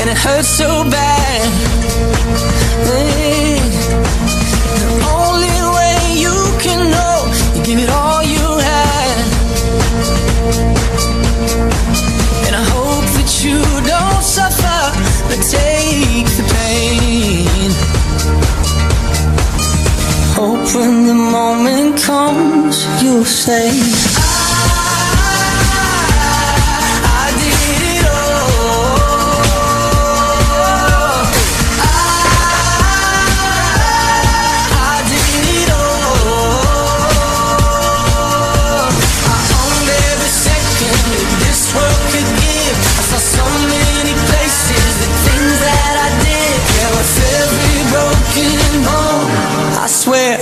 and it hurts so bad. The only way you can know, you give it all you. And I hope that you don't suffer, but take the pain. Hope when the moment comes, you'll say,